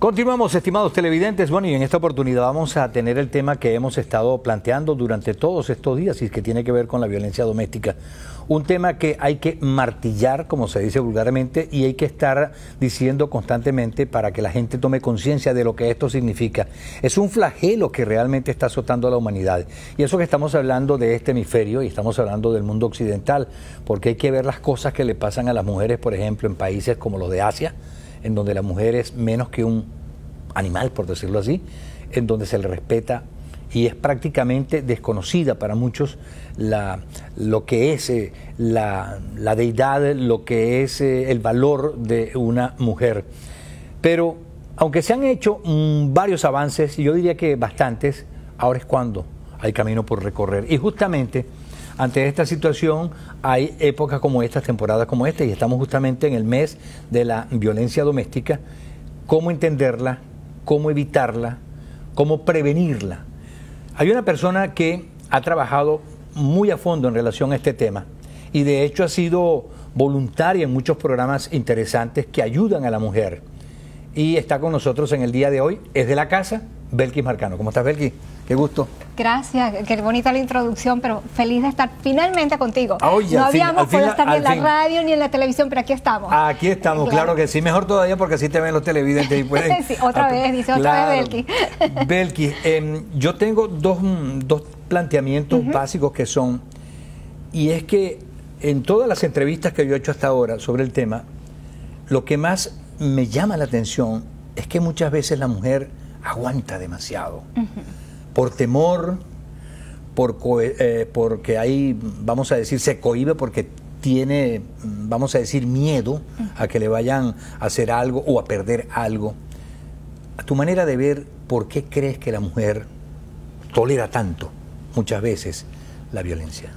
Continuamos, estimados televidentes. Bueno, y en esta oportunidad vamos a tener el tema que hemos estado planteando durante todos estos días y que tiene que ver con la violencia doméstica. Un tema que hay que martillar, como se dice vulgarmente, y hay que estar diciendo constantemente para que la gente tome conciencia de lo que esto significa. Es un flagelo que realmente está azotando a la humanidad. Y eso que estamos hablando de este hemisferio y estamos hablando del mundo occidental, porque hay que ver las cosas que le pasan a las mujeres, por ejemplo, en países como los de Asia en donde la mujer es menos que un animal, por decirlo así, en donde se le respeta y es prácticamente desconocida para muchos la, lo que es eh, la, deidad, lo que es eh, el valor de una mujer. Pero aunque se han hecho mm, varios avances, y yo diría que bastantes, ahora es cuando hay camino por recorrer. Y justamente ante esta situación hay épocas como estas, temporadas como esta, y estamos justamente en el mes de la violencia doméstica, cómo entenderla, cómo evitarla, cómo prevenirla. Hay una persona que ha trabajado muy a fondo en relación a este tema y de hecho ha sido voluntaria en muchos programas interesantes que ayudan a la mujer. Y está con nosotros en el día de hoy, es de la casa, Belkis Marcano. ¿Cómo estás, Belkis? Qué gusto. Gracias, qué bonita la introducción, pero feliz de estar finalmente contigo. Ah, no habíamos podido estar ni en la radio ni en la televisión, pero aquí estamos. Aquí estamos, claro. que sí, mejor todavía porque así te ven los televidentes. Y pueden... sí, otra vez, dice otra vez Belki. Belki, em, yo tengo dos, dos planteamientos básicos que son, y es que en todas las entrevistas que yo he hecho hasta ahora sobre el tema, lo que más me llama la atención es que muchas veces la mujer aguanta demasiado por temor, por, eh, porque ahí, vamos a decir, se cohibe porque tiene, vamos a decir, miedo a que le vayan a hacer algo o a perder algo. Tu manera de ver, ¿por qué crees que la mujer tolera tanto, muchas veces, la violencia?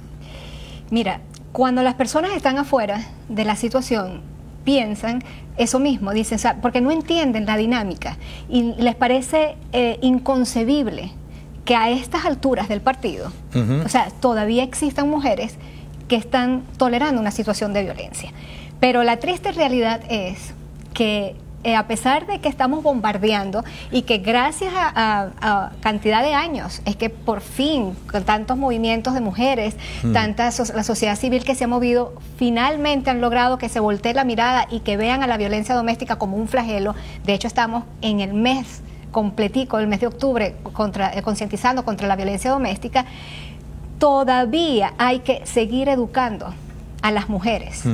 Mira, cuando las personas están afuera de la situación, piensan eso mismo, dicen, porque no entienden la dinámica y les parece eh, inconcebible que a estas alturas del partido, o sea, todavía existan mujeres que están tolerando una situación de violencia. Pero la triste realidad es que eh, a pesar de que estamos bombardeando y que gracias a, cantidad de años es que por fin con tantos movimientos de mujeres, tanta la sociedad civil que se ha movido, finalmente han logrado que se voltee la mirada y que vean a la violencia doméstica como un flagelo. De hecho, estamos en el mes completico el mes de octubre contra, eh, concientizando contra la violencia doméstica, todavía hay que seguir educando a las mujeres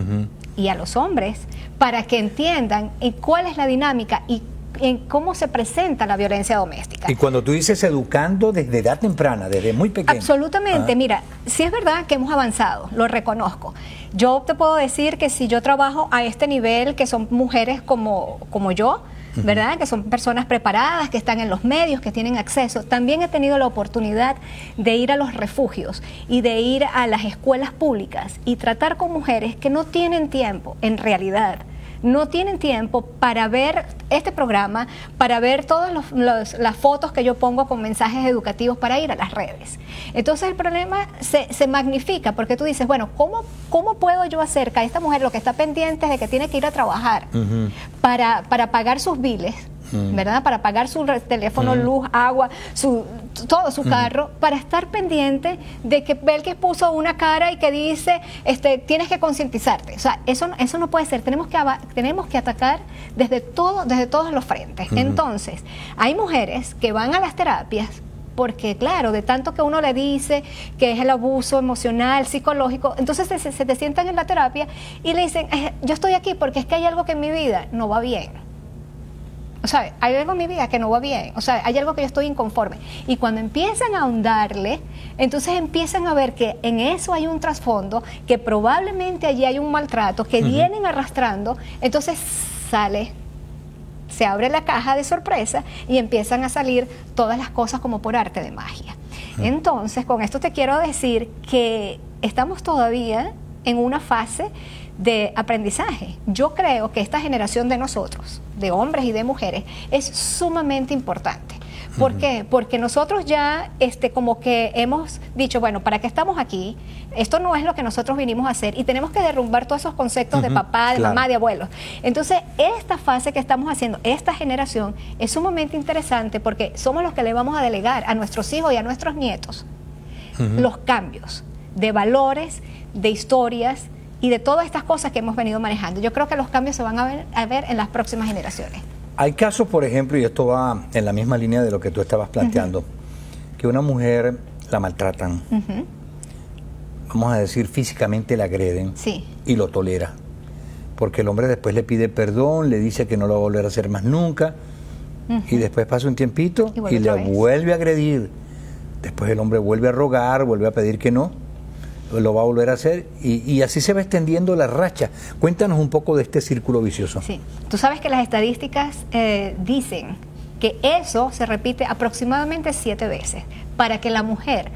y a los hombres para que entiendan cuál es la dinámica y en cómo se presenta la violencia doméstica. Y cuando tú dices educando desde edad temprana, desde muy pequeño. Absolutamente, ah. mira, si es verdad que hemos avanzado, lo reconozco. Yo te puedo decir que si yo trabajo a este nivel, que son mujeres como, como yo, ¿verdad? Que son personas preparadas, que están en los medios, que tienen acceso. También he tenido la oportunidad de ir a los refugios y de ir a las escuelas públicas y tratar con mujeres que no tienen tiempo, en realidad, no tienen tiempo para ver este programa, para ver todas las fotos que yo pongo con mensajes educativos para ir a las redes. Entonces el problema se, se magnifica porque tú dices, bueno, ¿cómo, ¿cómo puedo yo hacer que a esta mujer lo que está pendiente es de que tiene que ir a trabajar para, para pagar sus biles? Mm. ¿verdad? Para pagar su teléfono, mm. luz, agua, su, todo su mm. carro, para estar pendiente de que Belkis puso una cara y que dice, este, tienes que concientizarte. O sea, eso, eso no puede ser. Tenemos que, tenemos que atacar desde, todo, desde todos los frentes. Entonces, hay mujeres que van a las terapias porque claro, de tanto que uno le dice que es el abuso emocional, psicológico, entonces se, se te sientan en la terapia y le dicen, eh, yo estoy aquí porque es que hay algo que en mi vida no va bien o sea, hay algo en mi vida que no va bien, o sea, hay algo que yo estoy inconforme. Y cuando empiezan a ahondarle, entonces empiezan a ver que en eso hay un trasfondo, que probablemente allí hay un maltrato, que vienen arrastrando, entonces sale, se abre la caja de sorpresa y empiezan a salir todas las cosas como por arte de magia. Entonces, con esto te quiero decir que estamos todavía en una fase de aprendizaje. Yo creo que esta generación de nosotros, de hombres y de mujeres, es sumamente importante, ¿Por qué? Porque nosotros ya este, como que hemos dicho, bueno, ¿para qué estamos aquí? Esto no es lo que nosotros vinimos a hacer y tenemos que derrumbar todos esos conceptos de papá, de mamá, de abuelo. Entonces, esta fase que estamos haciendo, esta generación, es sumamente interesante porque somos los que le vamos a delegar a nuestros hijos y a nuestros nietos los cambios de valores, de historias, y de todas estas cosas que hemos venido manejando. Yo creo que los cambios se van a ver, a ver en las próximas generaciones. Hay casos, por ejemplo, y esto va en la misma línea de lo que tú estabas planteando, que una mujer la maltratan, vamos a decir físicamente la agreden y lo tolera, porque el hombre después le pide perdón, le dice que no lo va a volver a hacer más nunca, y después pasa un tiempito y, y le vuelve a agredir. Después el hombre vuelve a rogar, vuelve a pedir que no, lo va a volver a hacer y, así se va extendiendo la racha. Cuéntanos un poco de este círculo vicioso. Sí, tú sabes que las estadísticas eh, dicen que eso se repite aproximadamente siete veces para que la mujer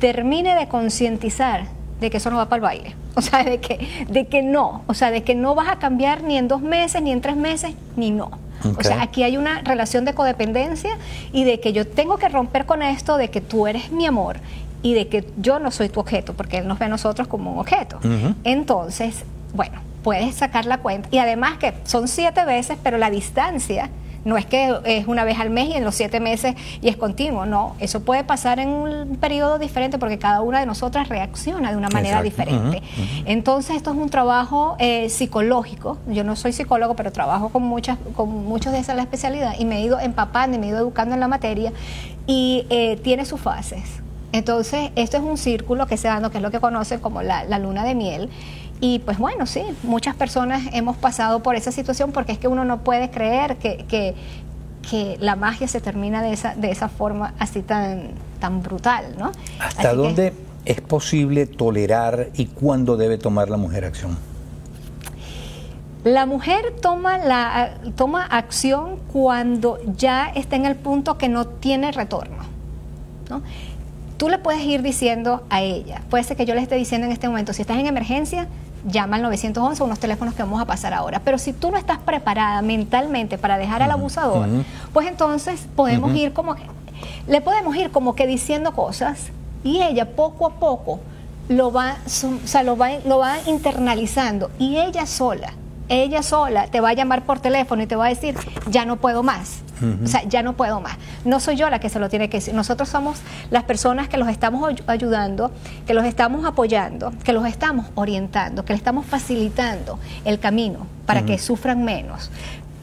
termine de concientizar de que eso no va para el baile. O sea, de que, de que no. O sea, de que no vas a cambiar ni en dos meses, ni en tres meses, ni no. O sea, aquí hay una relación de codependencia y de que yo tengo que romper con esto de que tú eres mi amor y de que yo no soy tu objeto, porque él nos ve a nosotros como un objeto. Entonces, bueno, puedes sacar la cuenta. Y además que son siete veces, pero la distancia no es que es una vez al mes y en los siete meses y es continuo, no, eso puede pasar en un periodo diferente porque cada una de nosotras reacciona de una manera diferente. Entonces esto es un trabajo eh, psicológico, yo no soy psicólogo, pero trabajo con, muchas, con muchos de esas la especialidad y me he ido empapando y me he ido educando en la materia y eh, tiene sus fases. Entonces, esto es un círculo que se da, que es lo que conocen como la, luna de miel. Y pues bueno, sí, muchas personas hemos pasado por esa situación porque es que uno no puede creer que, que, la magia se termina de esa, de esa forma así tan, tan brutal, ¿no? ¿Hasta dónde es posible tolerar y cuándo debe tomar la mujer acción? La mujer toma, la, toma acción cuando ya está en el punto que no tiene retorno. ¿no? Tú le puedes ir diciendo a ella, puede ser que yo le esté diciendo en este momento, si estás en emergencia, llama al 911, unos teléfonos que vamos a pasar ahora. Pero si tú no estás preparada mentalmente para dejar al abusador, pues entonces podemos ir como que, le podemos ir como que diciendo cosas y ella poco a poco lo va, o sea, lo va, lo va internalizando y ella sola ella sola te va a llamar por teléfono y te va a decir, ya no puedo más. O sea, ya no puedo más. No soy yo la que se lo tiene que decir. Nosotros somos las personas que los estamos ayudando, que los estamos apoyando, que los estamos orientando, que le estamos facilitando el camino para que sufran menos.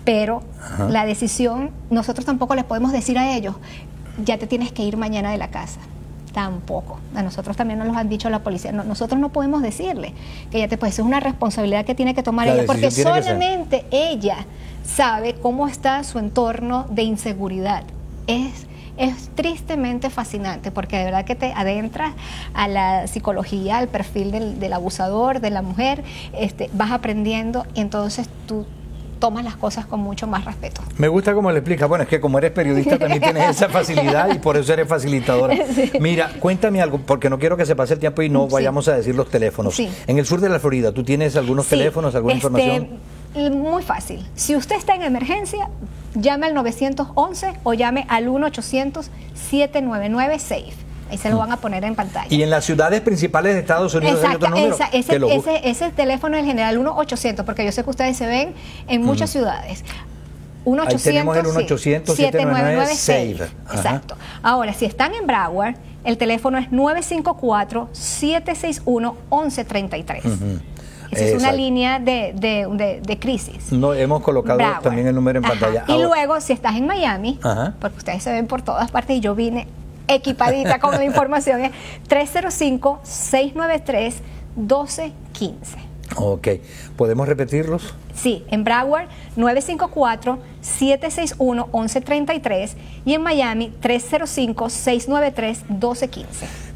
Pero la decisión, nosotros tampoco les podemos decir a ellos, ya te tienes que ir mañana de la casa. Tampoco. A nosotros también nos lo han dicho la policía. nosotros no podemos decirle que ella te puede ser una responsabilidad que tiene que tomar ella, porque solamente ella sabe cómo está su entorno de inseguridad. Es es tristemente fascinante porque de verdad que te adentras a la psicología, al perfil del, del abusador, de la mujer, este, vas aprendiendo y entonces tú tomas las cosas con mucho más respeto. Me gusta cómo le explica. Bueno, es que como eres periodista también tienes esa facilidad y por eso eres facilitadora. Mira, cuéntame algo, porque no quiero que se pase el tiempo y no vayamos a decir los teléfonos. En el sur de la Florida, ¿tú tienes algunos teléfonos, alguna este, información? Muy fácil. Si usted está en emergencia, llame al 911 o llame al 1-800-799-SAFE. Ahí se lo van a poner en pantalla. Y en las ciudades principales de Estados Unidos Exacto, hay ese, ese, teléfono en general 1-800, porque yo sé que ustedes se ven en muchas ciudades. 1 800 tenemos el 1 800 799 SAVE. Exacto. Ahora, si están en Broward, el teléfono es 954 761 1133. Esa es una línea de, de, de, crisis. No, hemos colocado también el número en pantalla. Y luego, si estás en Miami, porque ustedes se ven por todas partes y yo vine equipadita con la información, es 305-693-1215. Ok, ¿podemos repetirlos? Sí, en Broward 954-761-1133 y en Miami 305-693-1215.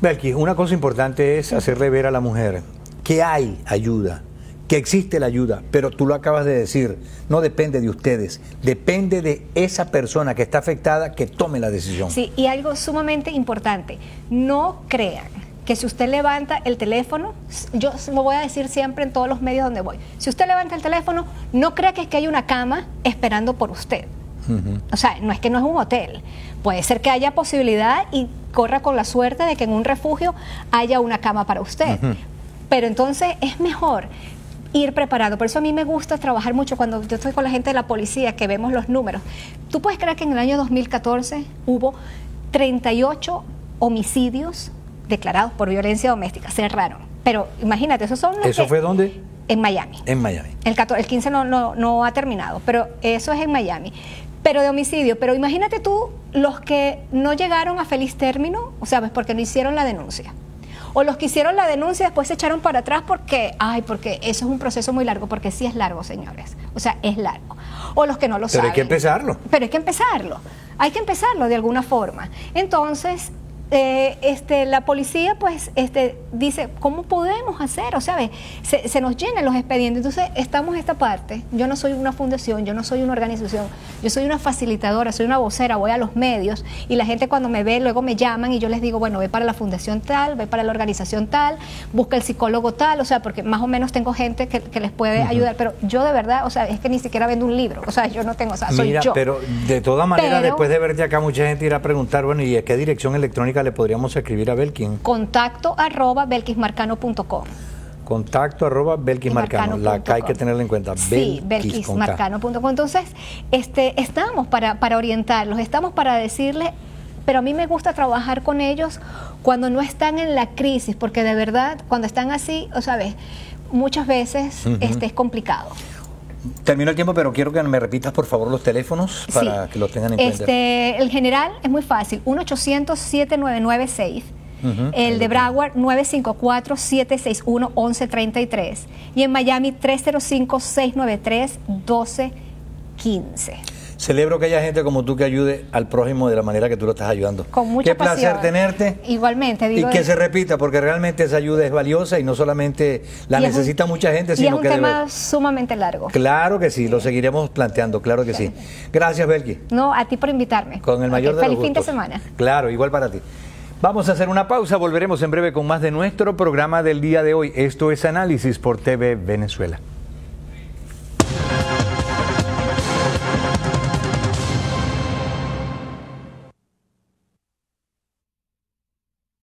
Belki, una cosa importante es hacerle ver a la mujer que hay ayuda, que existe la ayuda, pero tú lo acabas de decir, no depende de ustedes, depende de esa persona que está afectada que tome la decisión. Sí, y algo sumamente importante, no crean que si usted levanta el teléfono, yo lo voy a decir siempre en todos los medios donde voy, si usted levanta el teléfono, no crea que es que hay una cama esperando por usted. O sea, no es que no es un hotel. Puede ser que haya posibilidad y corra con la suerte de que en un refugio haya una cama para usted. Pero entonces es mejor ir preparado. Por eso a mí me gusta trabajar mucho cuando yo estoy con la gente de la policía, que vemos los números. Tú puedes creer que en el año 2014 hubo 38 homicidios declarados por violencia doméstica, cerraron. Pero imagínate, esos son los ¿Eso fue dónde? En Miami. En Miami. El, 14, el 15 no, no, no ha terminado, pero eso es en Miami. Pero de homicidio. Pero imagínate tú los que no llegaron a feliz término, o sea, pues porque no hicieron la denuncia. O los que hicieron la denuncia después se echaron para atrás porque, ay, porque eso es un proceso muy largo, porque sí es largo, señores. O sea, es largo. O los que no lo Pero saben. hay que empezarlo. Pero hay que empezarlo. Hay que empezarlo de alguna forma. Entonces, eh, este, la policía pues este, dice, ¿cómo podemos hacer? O sea, se, se, nos llenan los expedientes. Entonces, estamos en esta parte. Yo no soy una fundación, yo no soy una organización, yo soy una facilitadora, soy una vocera, voy a los medios y la gente cuando me ve, luego me llaman y yo les digo, bueno, ve para la fundación tal, ve para la organización tal, busca el psicólogo tal, o sea, porque más o menos tengo gente que, que les puede uh -huh. ayudar, pero yo de verdad, o sea, es que ni siquiera vendo un libro, o sea, yo no tengo, o sea, soy Mira, yo. pero de todas maneras, después de verte acá, mucha gente irá a preguntar, bueno, ¿y a qué dirección electrónica le podríamos escribir a Belkin? Contacto arroba belkismarcano.com. Contacto arroba Belkis Marcano. La que hay que tenerla en cuenta. Sí, belkismarcano.com. Entonces, este, estamos para, para orientarlos, estamos para decirles, pero a mí me gusta trabajar con ellos cuando no están en la crisis, porque de verdad, cuando están así, o sabes, muchas veces este, es complicado. Terminó el tiempo, pero quiero que me repitas, por favor, los teléfonos para Sí. que los tengan en cuenta. Este, el general es muy fácil, 1-800-7996. Ujú, ahí El de. Broward 954-761-1133 y en Miami 305-693-1215. Celebro que haya gente como tú que ayude al prójimo de la manera que tú lo estás ayudando. Con mucha Qué placer tenerte. Igualmente, Y digo que de- se repita, porque realmente esa ayuda es valiosa y no solamente la y un- necesita mucha gente, y es sino un que debe- tema sumamente largo. Claro que sí, lo seguiremos planteando, claro que sí. Gracias, Belki. No, a ti por invitarme. Con el mayor Ok, de Feliz fin de semana. Claro, igual para ti. Vamos a hacer una pausa, volveremos en breve con más de nuestro programa del día de hoy. Esto es Análisis por TV Venezuela.